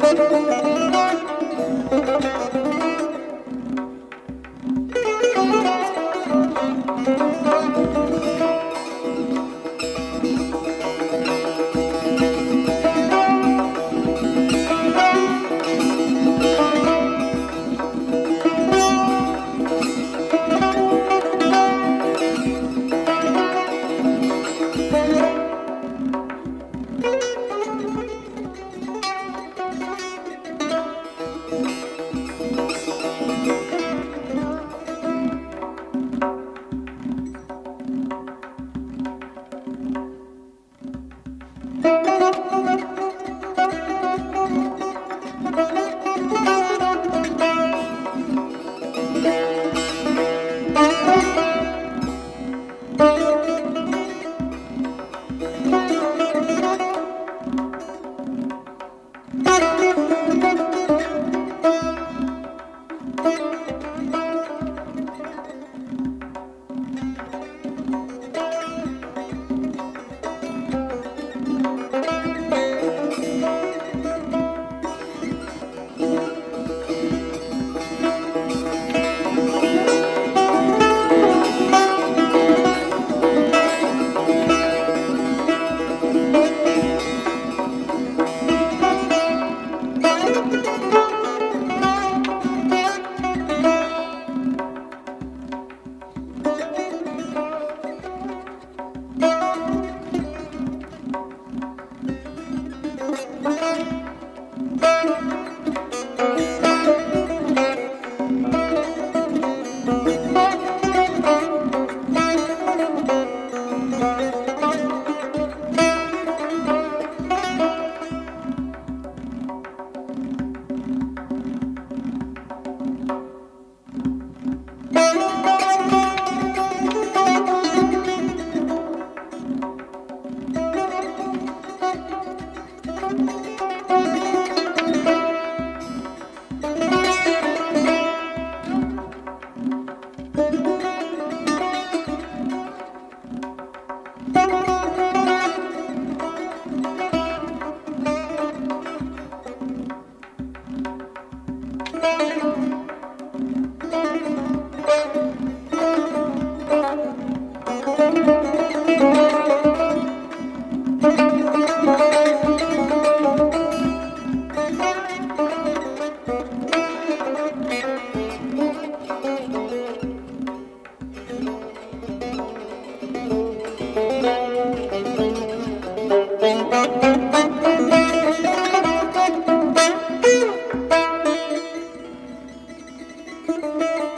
thank you ¡Gracias por Thank you.